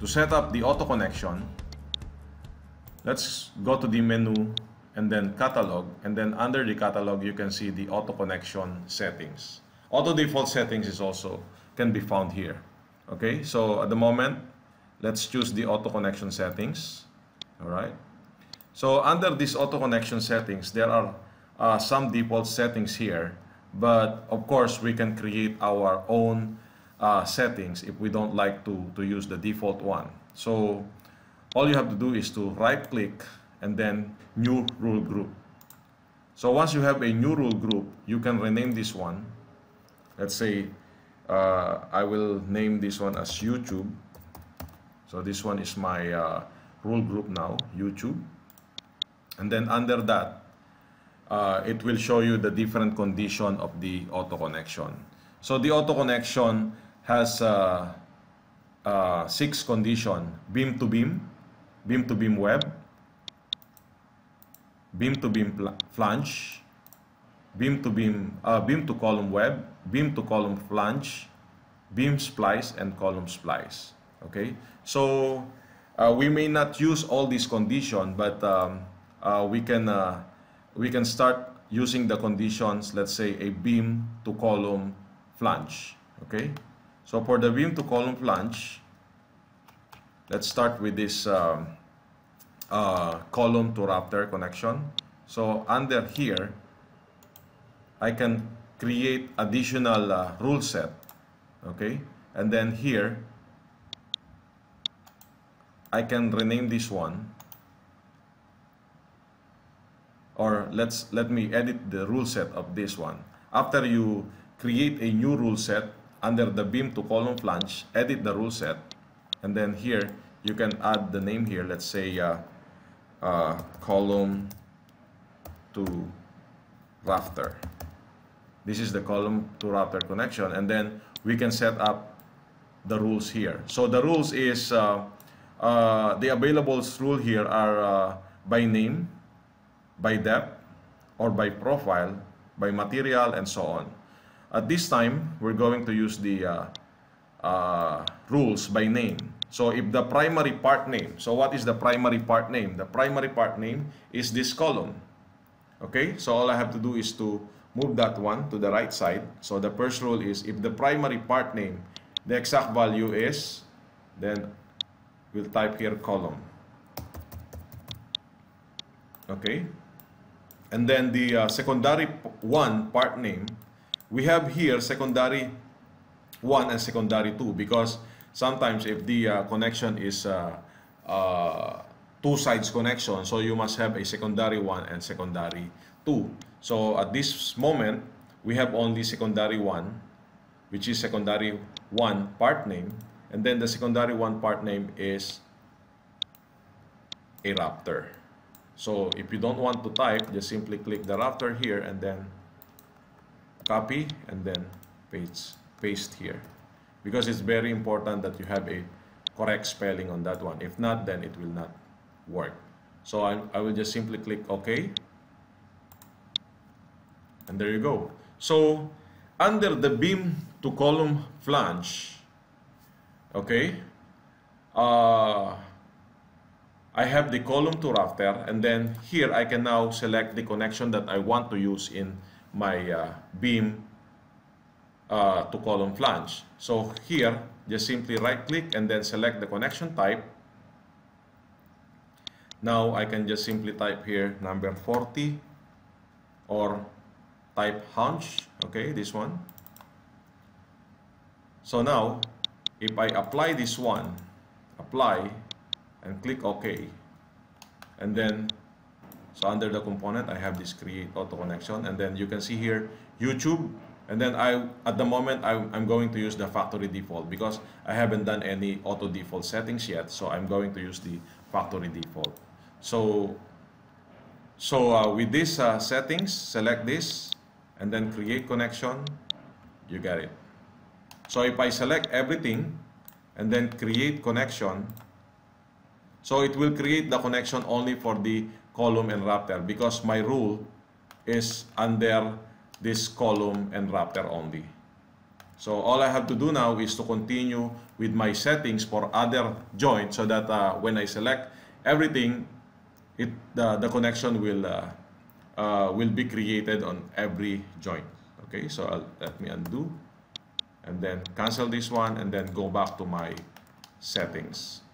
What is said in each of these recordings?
to set up the auto connection, let's go to the menu and then catalog and then under the catalog you can see the auto connection settings. Auto default settings is also can be found here. Okay, so at the moment, let's choose the auto connection settings. All right. So under this auto connection settings, there are uh, some default settings here, but of course we can create our own uh, settings if we don't like to, to use the default one. So all you have to do is to right click and then new rule group. So once you have a new rule group, you can rename this one. Let's say uh, I will name this one as YouTube. So this one is my uh, rule group now, YouTube. And then under that, uh, it will show you the different condition of the auto connection. So the auto connection has uh, uh, six condition, beam to beam, beam to beam web, beam to beam flange, beam to beam, uh, beam to column web, beam to column flange, beam splice, and column splice. Okay, so uh, we may not use all these conditions, but um, uh, we can uh, we can start using the conditions. Let's say a beam to column flange. Okay, so for the beam to column flange, let's start with this um, uh, column to rafter connection. So under here, I can create additional uh, rule set. Okay, and then here, I can rename this one or let's let me edit the rule set of this one. After you create a new rule set under the beam to column flange, edit the rule set, and then here you can add the name here. Let's say uh, uh, column to rafter. This is the column to rafter connection, and then we can set up the rules here. So the rules is uh, uh the available rule here are uh, by name, by depth or by profile, by material, and so on. At this time, we're going to use the uh, uh, rules by name. So if the primary part name, so what is the primary part name? The primary part name is this column. Okay, so all I have to do is to move that one to the right side. So the first rule is if the primary part name, the exact value is, then we'll type here column. Okay. And then the uh, secondary one part name, we have here secondary 1 and secondary 2 because sometimes if the uh, connection is uh, uh, two sides connection, so you must have a secondary 1 and secondary 2. So at this moment, we have only secondary 1, which is secondary 1 part name, and then the secondary 1 part name is a rafter. So if you don't want to type, just simply click the rafter here and then copy and then paste, paste here. Because it's very important that you have a correct spelling on that one. If not, then it will not work. So I, I will just simply click OK. And there you go. So under the beam to column flange, okay, uh, I have the column to rafter and then here I can now select the connection that I want to use in my uh, beam uh, to column flange. So here, just simply right click and then select the connection type. Now I can just simply type here number 40 or type haunch, okay, this one. So now, if I apply this one, apply, and click OK. And then, so under the component, I have this create auto connection. And then you can see here, YouTube. And then I, at the moment, I, I'm going to use the factory default because I haven't done any auto default settings yet. So I'm going to use the factory default. So, so uh, with these uh, settings, select this and then create connection. You get it. So if I select everything and then create connection, so it will create the connection only for the column and rafter because my rule is under this column and rafter only. So all I have to do now is to continue with my settings for other joints so that uh, when I select everything, it the, the connection will uh, uh, will be created on every joint. Okay, so I'll, let me undo and then cancel this one and then go back to my settings.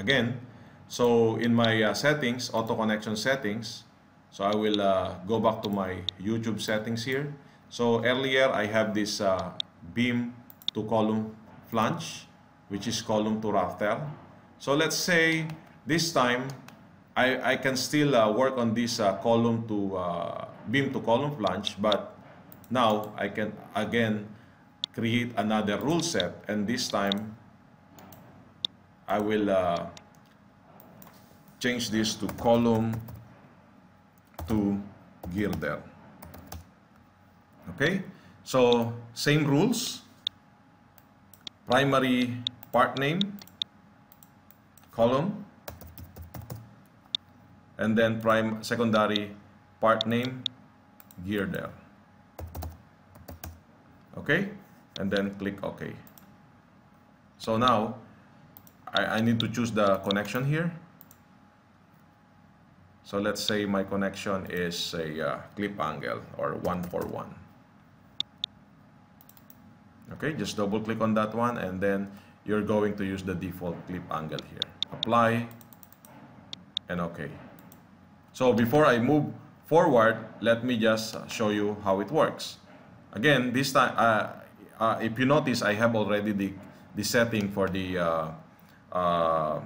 Again, so in my uh, settings, auto connection settings, so I will uh, go back to my YouTube settings here. So earlier I have this uh, beam to column flange, which is column to rafter. So let's say this time I, I can still uh, work on this uh, column to uh, beam to column flange, but now I can again create another rule set and this time I will uh, change this to column to girder. Okay, so same rules. Primary part name, column, and then prime secondary part name, girder. Okay, and then click OK. So now I, I need to choose the connection here. So let's say my connection is a uh, clip angle or 1 for 1. Okay, just double click on that one and then you're going to use the default clip angle here. Apply and okay. So before I move forward, let me just show you how it works. Again, this time, uh, uh, if you notice, I have already the, the setting for the uh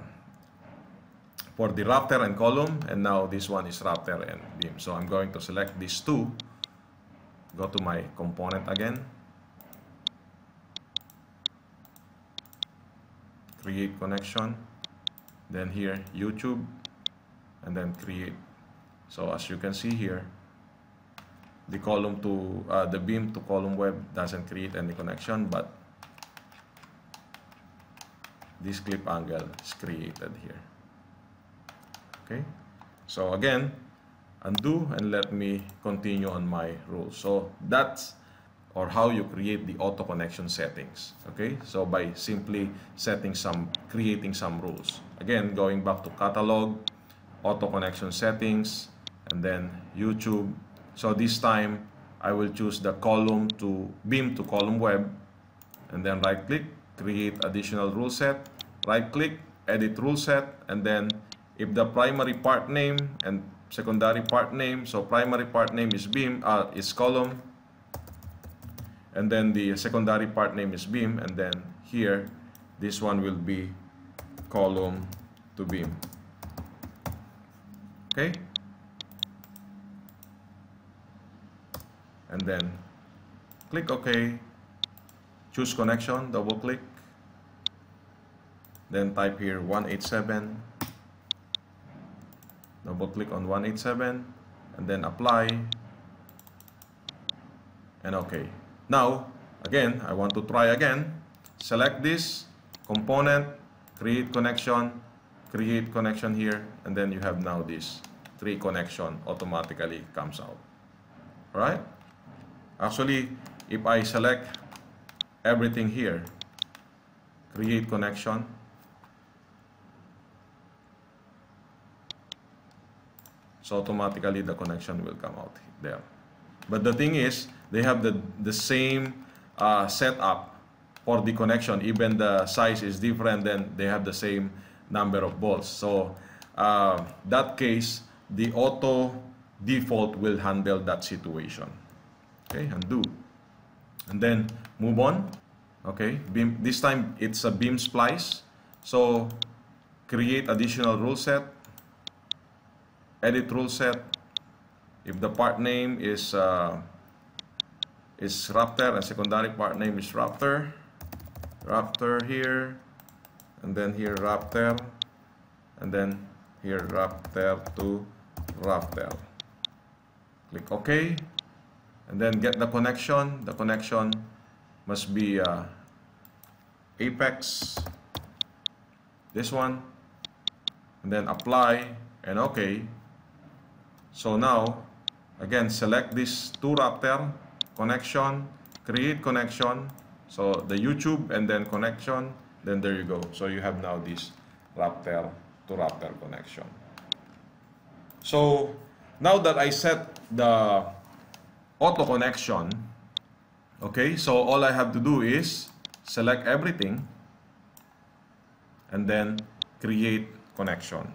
for the rafter and column and now this one is rafter and beam. So I'm going to select these two. Go to my component again. Create connection. Then here YouTube. And then create. So as you can see here the column to uh, the beam to column web doesn't create any connection but this clip angle is created here. Okay? So again undo and let me continue on my rules so that's or how you create the auto connection settings. Okay? So by simply setting some creating some rules. Again going back to catalog auto connection settings and then YouTube. So this time I will choose the column to beam to column web and then right click create additional rule set right click edit rule set and then if the primary part name and secondary part name so primary part name is beam uh, is column and then the secondary part name is beam and then here this one will be column to beam. Okay? And then click OK choose connection double click. Then type here 187 double click on 187 and then apply. And okay. Now again I want to try again. Select this component create connection create connection here and then you have now this three connection automatically comes out. Alright actually if I select everything here create connection So automatically the connection will come out there. But the thing is, they have the, the same uh, setup for the connection. Even the size is different, then they have the same number of bolts. So uh, that case, the auto default will handle that situation. Okay, undo. And then move on. Okay, beam, this time it's a beam splice. So create additional rule set. Edit rule set. If the part name is uh, is rafter and secondary part name is rafter rafter here and then here rafter and then here rafter to rafter click OK. And then get the connection. The connection must be uh, apex this one and then apply and OK so now, again, select this two rafter connection, create connection. So the YouTube and then connection, then there you go. So you have now this rafter to rafter connection. So now that I set the auto connection, okay, so all I have to do is select everything and then create connection.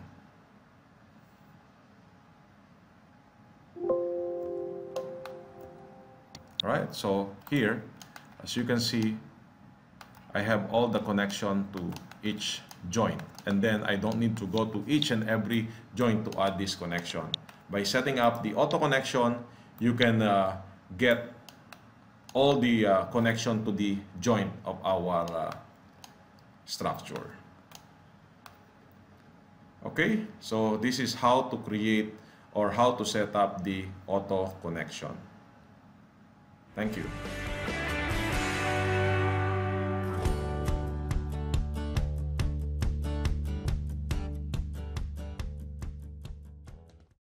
Alright, so here, as you can see, I have all the connection to each joint. And then I don't need to go to each and every joint to add this connection. By setting up the auto connection, you can uh, get all the uh, connection to the joint of our uh, structure. Okay, so this is how to create or how to set up the auto connection. Thank you.